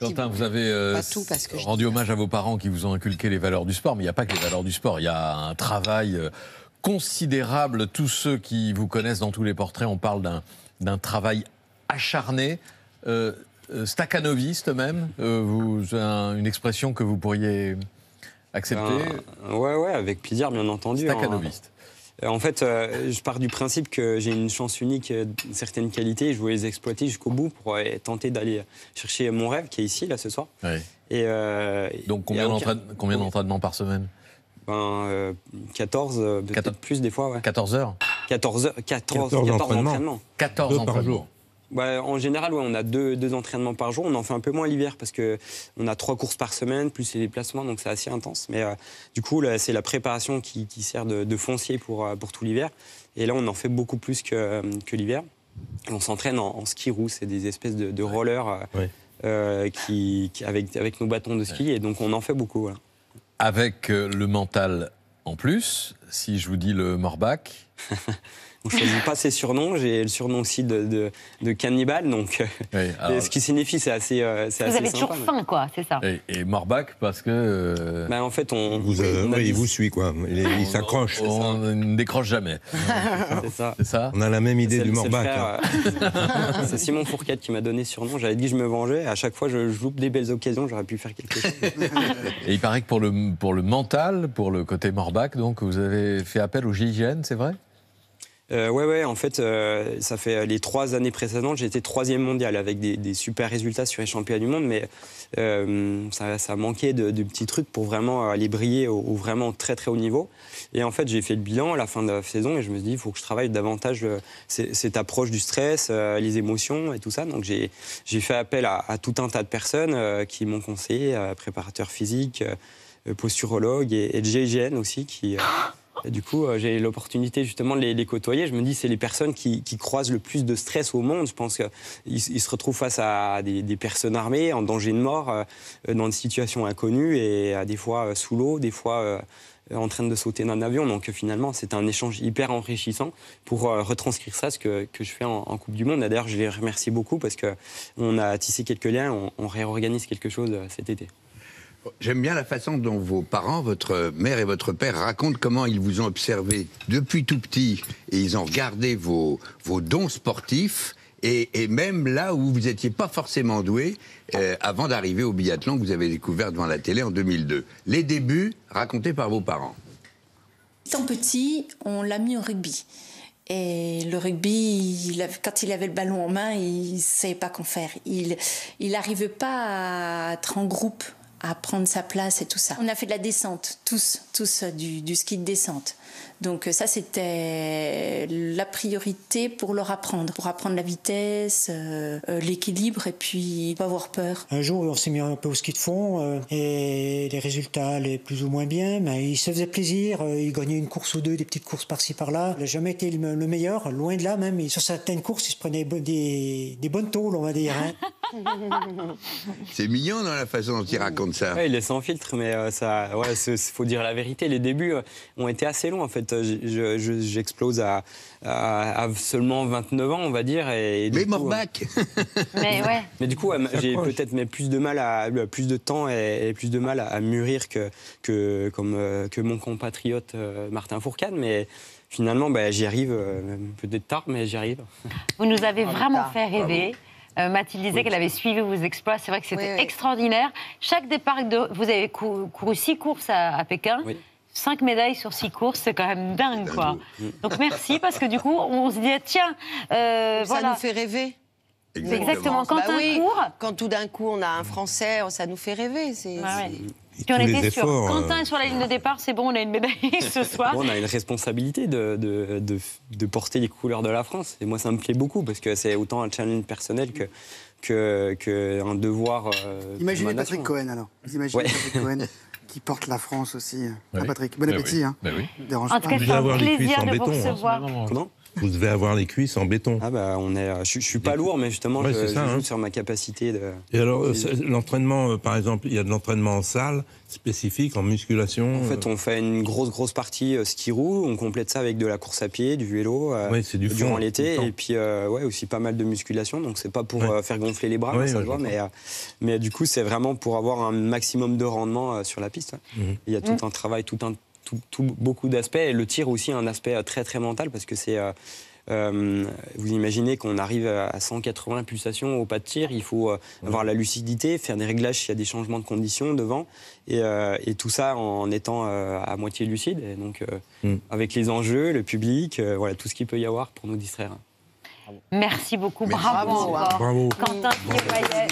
Quentin, vous avez euh, Pas tout, parce que je rendu hommage à vos parents qui vous ont inculqué les valeurs du sport, mais il n'y a pas que les valeurs du sport, il y a un travail euh, considérable. Tous ceux qui vous connaissent dans tous les portraits, on parle d'un- d'un travail acharné, euh, euh, staccanoviste même, euh, vous, un- une expression que vous pourriez accepter, Ben, ouais, ouais, avec plaisir, bien entendu. hein. staccanoviste. Euh, En fait, euh, je pars du principe que j'ai une chance unique, euh, certaines qualités, et je veux les exploiter jusqu'au bout pour euh, tenter d'aller chercher mon rêve qui est ici, là, ce soir. Oui. Et, euh, Donc combien d'entraînements par semaine? Ben, euh, 14, euh, peut-être 14. plus des fois, ouais. 14 heures? 14, heures- 14, 14 14 entraînements. entraînements. 14 Deux par jour. Ouais, en général, ouais, on a deux, deux entraînements par jour. On en fait un peu moins l'hiver parce que on a trois courses par semaine, plus les déplacements, donc c'est assez intense. Mais euh, du coup, c'est la préparation qui, qui sert de, de foncier pour, euh, pour tout l'hiver. Et là, on en fait beaucoup plus que, euh, que l'hiver. On s'entraîne en, en ski roue, c'est des espèces de, de rollers Ouais. euh, qui, qui- avec, avec nos bâtons de ski. Et donc, on en fait beaucoup. voilà. Avec le mental en plus, si je vous dis le Morbac, On ne choisit pas ses surnoms. J'ai le surnom aussi de, de, de cannibale. Donc, euh, oui, alors, ce qui signifie, c'est assez, euh, c'est Vous assez avez sympa, toujours mais- faim, quoi, c'est ça. et, et Morbac parce que... euh, Ben, en fait, on, Vous, euh, on a ouais, dit- il vous suit, quoi. Il, s'accroche. On ne décroche jamais. c'est ça. On a la même idée du c'est Morbac. hein. c'est Simon Fourcade qui m'a donné ce surnom. J'avais dit que je me vengeais. À chaque fois, je, je loupe des belles occasions. J'aurais pu faire quelque chose. Et il paraît que pour le, pour le mental, pour le côté Morbac, donc vous avez fait appel au GIGN, c'est vrai? Euh, ouais, ouais. En fait, euh, ça fait les trois années précédentes, j'ai été troisième mondial avec des, super résultats sur les championnats du monde, mais euh, ça, manquait de, petits trucs pour vraiment aller briller au, vraiment très très haut niveau. Et en fait, j'ai fait le bilan à la fin de la saison et je me suis dit, il faut que je travaille davantage euh, cette approche du stress, euh, les émotions et tout ça. Donc j'ai fait appel à, tout un tas de personnes euh, qui m'ont conseillé, euh, préparateur physique, euh, posturologue et, et GIGN aussi qui. Du coup, euh, j'ai l'opportunité justement de les, côtoyer. Je me dis, c'est les personnes qui, croisent le plus de stress au monde. Je pense qu'ils ils se retrouvent face à des, personnes armées, en danger de mort, euh, dans des situations inconnues et à des fois euh, sous l'eau, des fois en train de sauter d'un avion. Donc finalement, c'est un échange hyper enrichissant pour retranscrire ça, ce que, je fais en, Coupe du Monde. D'ailleurs, je les remercie beaucoup parce qu'on a tissé quelques liens, on, on réorganise quelque chose cet été. J'aime bien la façon dont vos parents, votre mère et votre père racontent comment ils vous ont observé depuis tout petit et ils ont regardé vos, vos dons sportifs et, même là où vous n'étiez pas forcément doué euh, avant d'arriver au biathlon que vous avez découvert devant la télé en 2002. Les débuts racontés par vos parents. Étant petit, on l'a mis au rugby. Et le rugby, quand il avait le ballon en main, il ne savait pas qu'en faire. Il n'arrivait pas à être en groupe, à prendre sa place et tout ça. On a fait de la descente, tous, tous euh, du, du ski de descente. Donc euh, ça, c'était la priorité pour leur apprendre, pour apprendre la vitesse, euh, l'équilibre et puis pas avoir peur. Un jour, on s'est mis un peu au ski de fond euh, et les résultats allaient plus ou moins bien, mais il se faisait plaisir. euh, il gagnait une course ou deux, des petites courses par-ci par-là. Il n'a jamais été le, le meilleur, loin de là même. Et sur certaines courses, il se des, des bonnes tôles, on va dire. hein. C'est mignon dans la façon dont ils racontent ça. Ouais, il est sans filtre, mais euh, ça, ouais, faut dire la vérité. Les débuts euh, ont été assez longs en fait. Euh, je- je- J'explose à, à- à seulement 29 ans, on va dire. Et, du Mais coup, Morbac Mais ouais. mais du coup, ouais, j'ai peut-être mais plus de mal à plus de temps et, et plus de mal à, à mûrir que que comme euh, que mon compatriote euh, Martin Fourcade. Mais finalement, bah, j'y arrive. euh, peut-être tard, mais j'y arrive. Vous nous avez vraiment tard. fait rêver. Euh, Mathilde disait qu'elle avait suivi vos exploits. C'est vrai que c'était Oui, oui. extraordinaire. Chaque départ de. Vous avez cou- couru six courses à, à Pékin. Oui. Cinq médailles sur six courses, c'est quand même dingue, quoi. Donc merci, parce que du coup, on se dit, tiens, euh, Ça voilà. nous fait rêver. C'est exactement. Quand Bah un oui, court, Quand tout d'un coup on a un Français, ça nous fait rêver. C'est, Ouais, ouais. Puis on était efforts, Quentin euh, est sur la ligne de départ, c'est bon, on a une médaille ce soir. Bon, on a une responsabilité de, de, de- de porter les couleurs de la France. Et moi, ça me plaît beaucoup parce que c'est autant un challenge personnel que, que, que un devoir. euh, Imaginez ma Patrick. Cohen alors. Vous imaginez Ouais. Patrick Cohen qui porte la France aussi. Oui. Ah, Patrick, bon Ben appétit. oui. Hein. Ben oui. Dérange En tout cas, c'est un plaisir de vous hein. recevoir. Comment? Vous devez avoir les cuisses en béton. Ah bah on est, je, je suis pas lourd, mais justement, Ouais, je, ça, je joue hein. sur ma capacité de. Et alors, euh, l'entraînement, euh, par exemple, il y a de l'entraînement en salle spécifique, en musculation. En fait, on fait une grosse, grosse partie euh, ski roue. On complète ça avec de la course à pied, du vélo euh, Ouais, c'est du durant l'été. Et puis, euh, ouais, aussi pas mal de musculation. Donc, c'est pas pour Ouais. euh, faire gonfler les bras, Ouais, ça ouais, se voit, je mais, euh, mais du coup, c'est vraiment pour avoir un maximum de rendement euh, sur la piste. Mhm. Il y a tout un travail, tout un, tout, tout- beaucoup d'aspects. Et le tir aussi, un aspect euh, très, très mental parce que c'est. euh, euh, vous imaginez qu'on arrive à 180 pulsations au pas de tir, il faut euh, avoir la lucidité, faire des réglages s'il y a des changements de conditions devant, et, euh, et tout ça en étant euh, à moitié lucide, et donc euh, Mm. avec les enjeux, le public, euh, voilà tout ce qu'il peut y avoir pour nous distraire. Merci beaucoup. Merci. Bravo, Bravo. Bravo. Quentin Pied-Payet.